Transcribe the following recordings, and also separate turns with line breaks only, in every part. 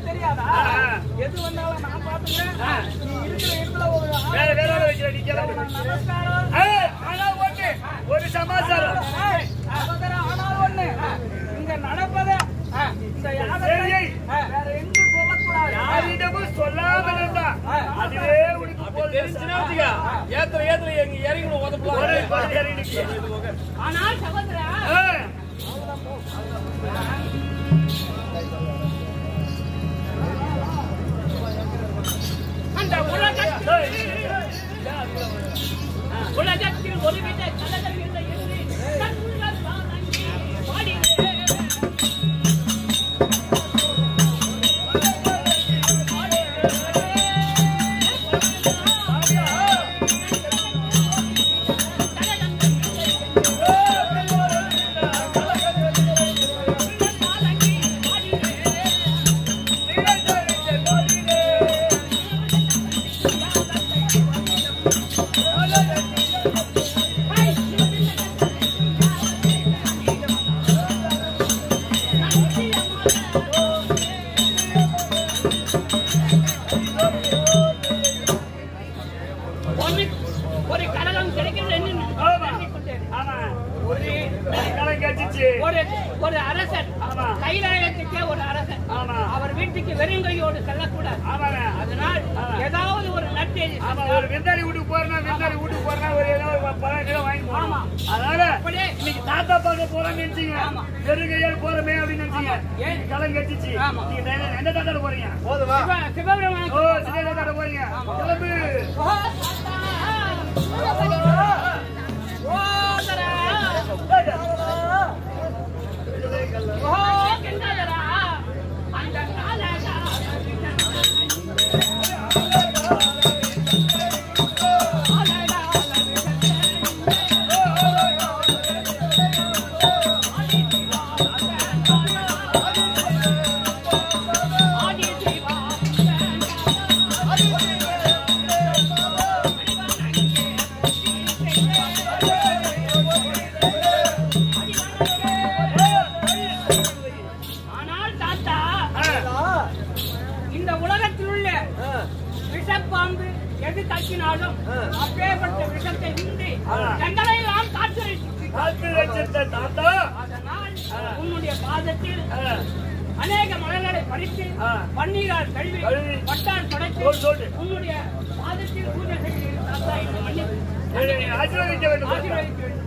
தெரியாதா எது வந்தாலும் நான் பாத்துக்கிறேன் நீ இருக்கிற இடத்துல ஒரு
ஒரு சமாச்சாரம்
ஆனால் ஒண்ணு இங்க நடப்பதை இந்த யாதனை
யாரிடமும் சொல்லாம இருந்தா அதுவே உனக்கு தெரிஞ்சுனா
ஏத்துல ஏத்துல எங்க
இறங்கி
உதப்பலாம்.
இறங்கி
ஆனால் சகோதரா அந்த உலகத்தில் உலகத்தில் ஒரு வித
கலகத்தில் ஒரு விருந்தாளி வீட்டுக்கு போறேன்னா விருந்தாளி வீட்டுக்கு போறேன்னா ஒரு ஏதோ ஒரு பழம் கிலோ வாங்கி
போனோம்
அதனால இன்னைக்கு தாத்தா பார்க்க போறோம்னு நினைச்சீங்க. வெறுங்கையால் போறமே கடன் கட்டிச்சு. நீங்க எந்த தாத்தாட போறீங்க? போதுமா? போறீங்க. கிளம்பு.
விஷப்பாம்பு எது தக்கினாலும் அப்பேற்பட்ட விஷத்தை உண்டு. எங்களை எல்லாம்
காட்சியளித்து தாத்தா.
அதனால் உன்னுடைய பாதத்தில் அநேக மலர்களை பறித்து பன்னீரால் கழுவி பட்டால் படைத்து உன்னுடைய பாதத்தில் பூஜை
செய்ய ஆசீர்வதிக்க வேண்டும்
ஆசீர்வதிக்க வேண்டும்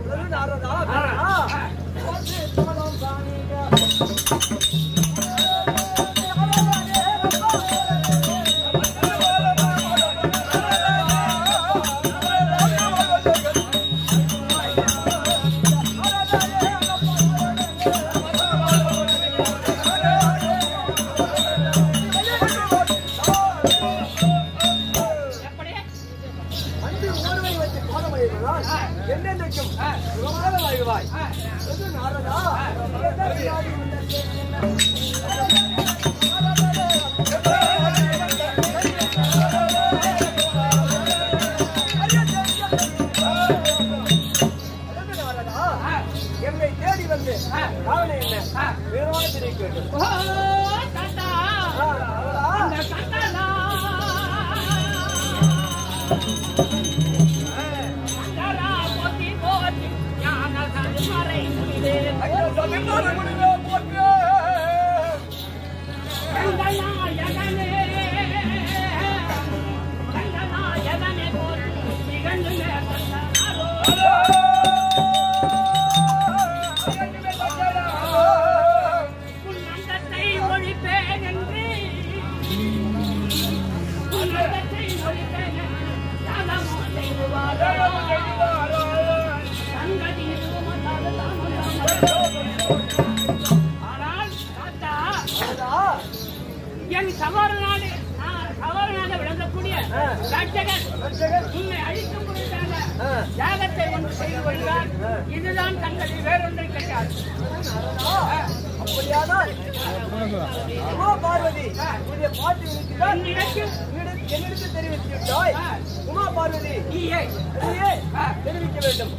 தெரிவிக்க வேண்டும்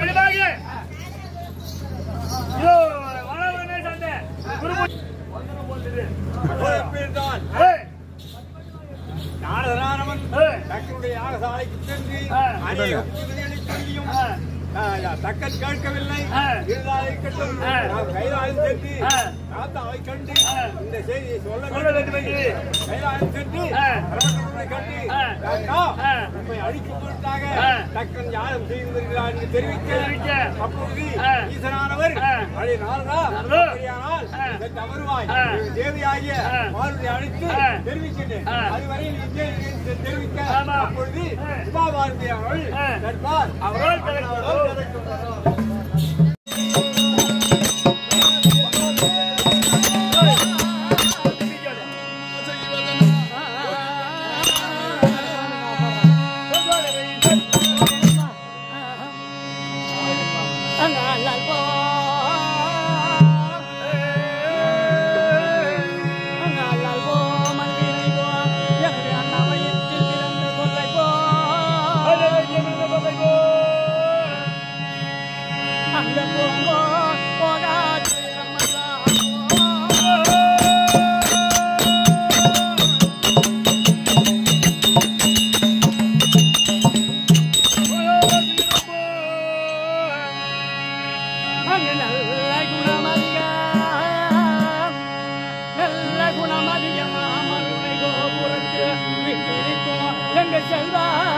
விடுதாக இதோ வளவனே சண்டை
குருபு
வந்தன
போல்றது தக்கன் கேட்கவில்லை. இருக்கட்டும் நாம் கைலாயம் சென்று கண்டு இந்த செய்தியை சொல்ல
வேண்டும். என்று.
கைலாயம் சென்று கண்டு தாத்தா உண்மை அழிக்கும் பொருட்டாக தக்கன் யாரும் செய்திருக்கிறார் என்று தெரிவிக்க அப்பொழுது ஈசனானவர் அழை
நாளா
அப்படியானால்
தவறுவாய்
தேவையாகிய மாறுதி அழைத்து தெரிவிக்கின்றேன். அதுவரை இங்கே
ದೇವಿಗೆ
ಕೊಡ್ದಿ ಉಪಾ ಮಾಡ್ತೀಯ
ನೋಡಿ
ದರ್ಬಾರ್ ಅವರೋಲ್ ಕರೆಕ್ಟ್
ಅವರೋಲ್ correct
再
见
吧。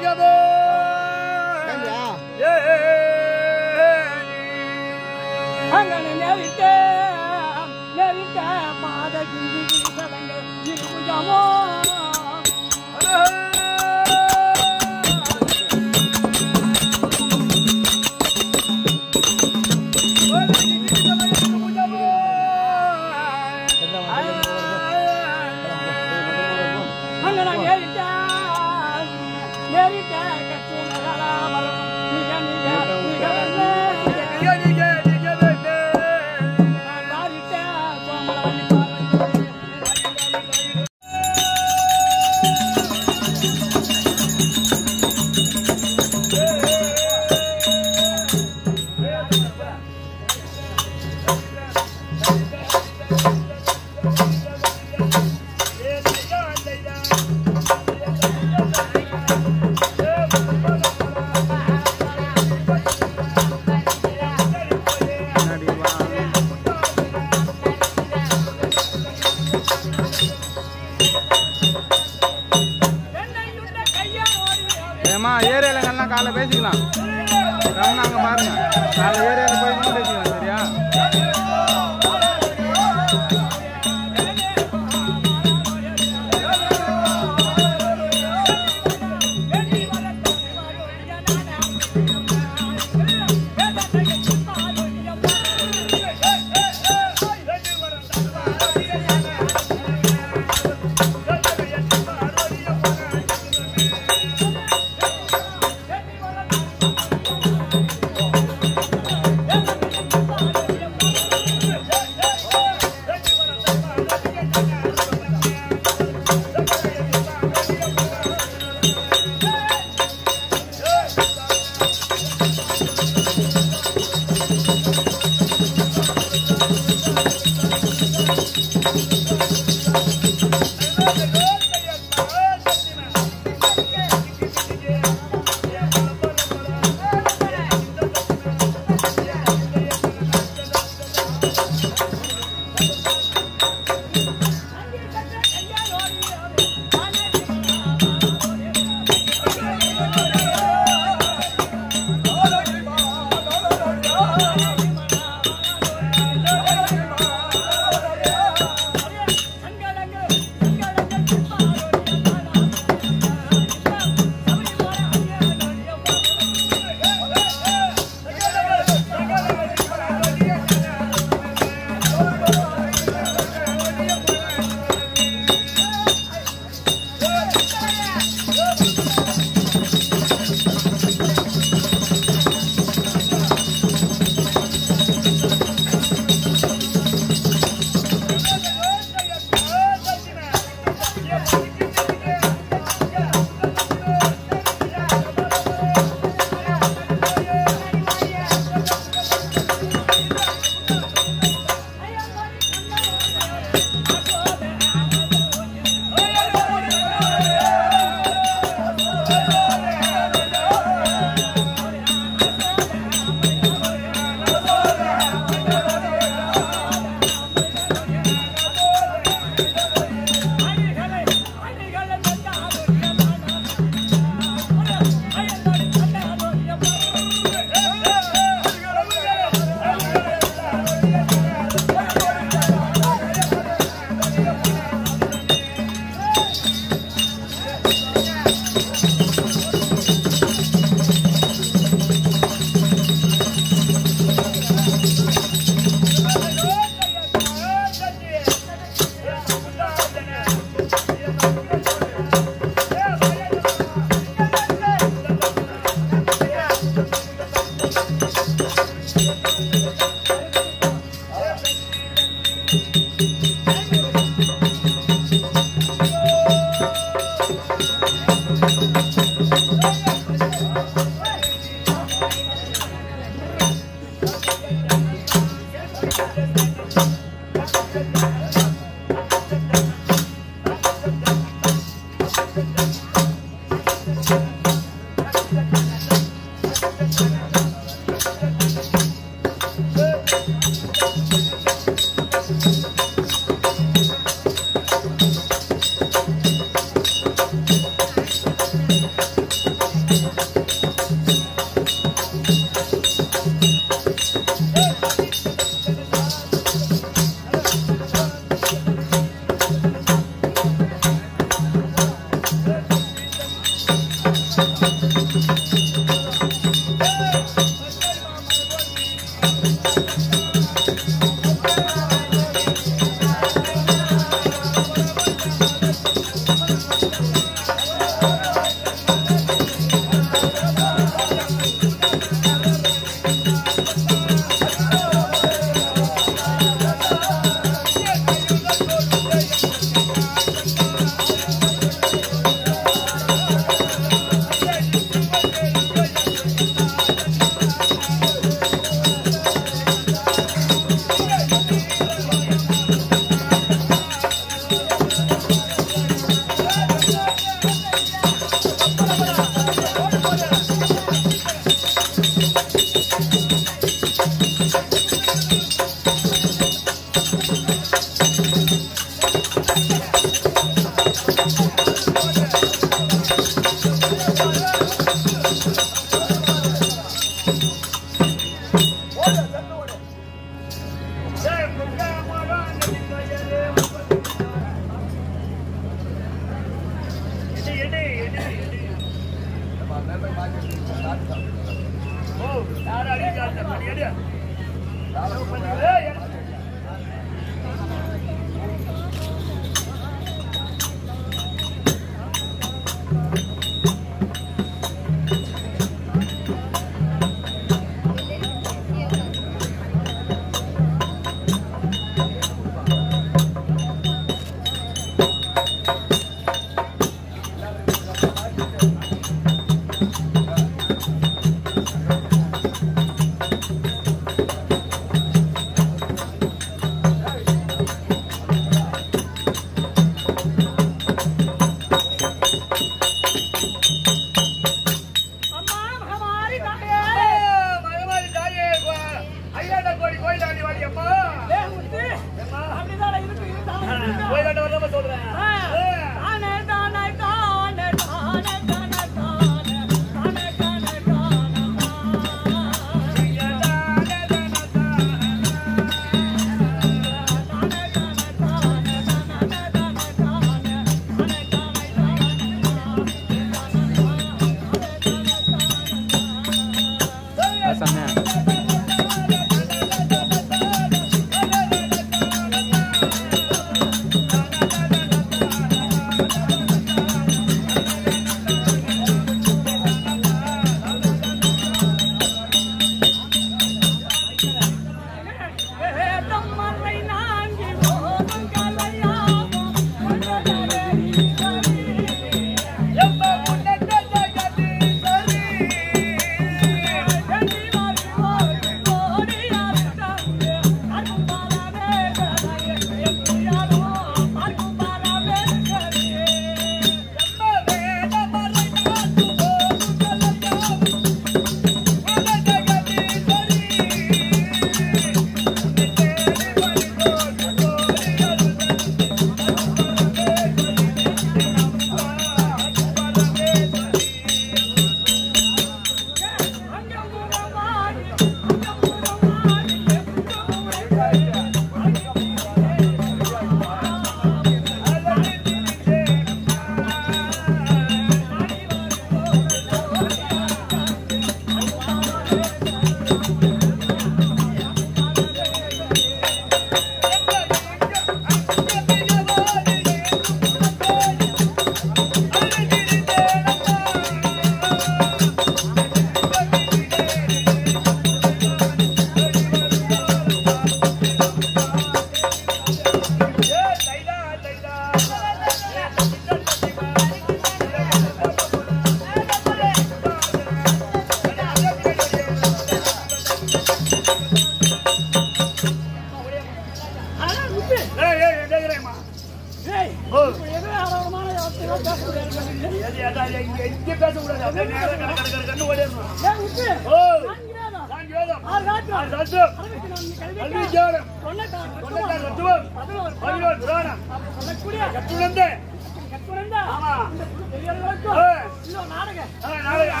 நாடகம்
நாடகம்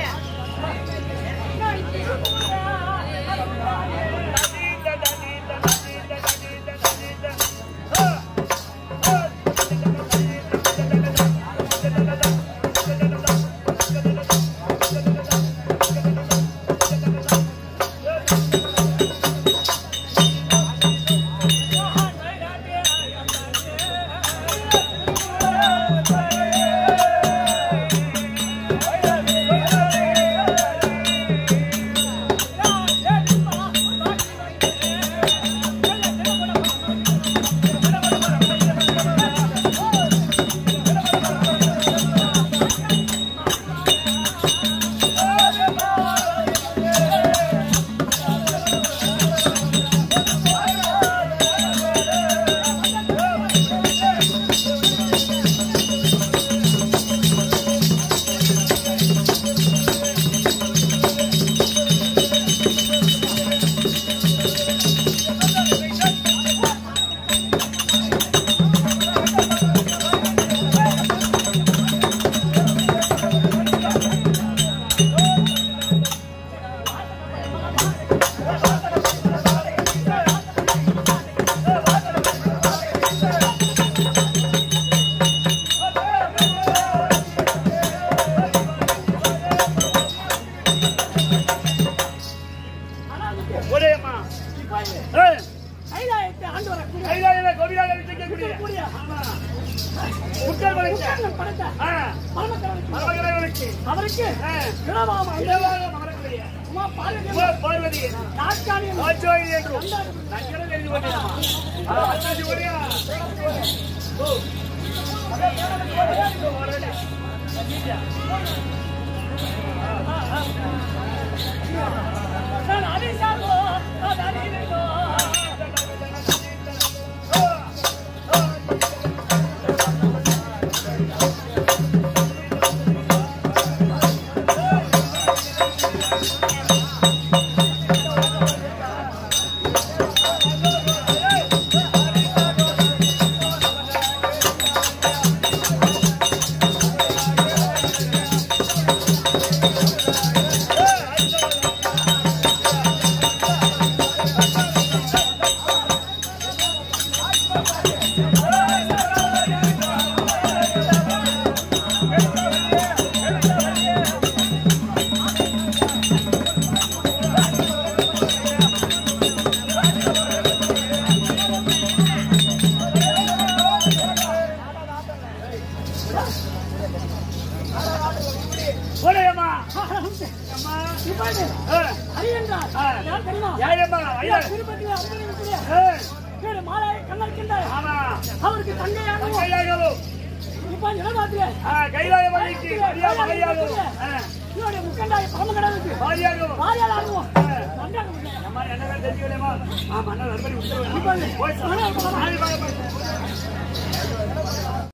பார்வதி
உமா பார்வதி
நாட்காலியம்
எழுதி கொண்டேன் ஆ, அச்சாச்சி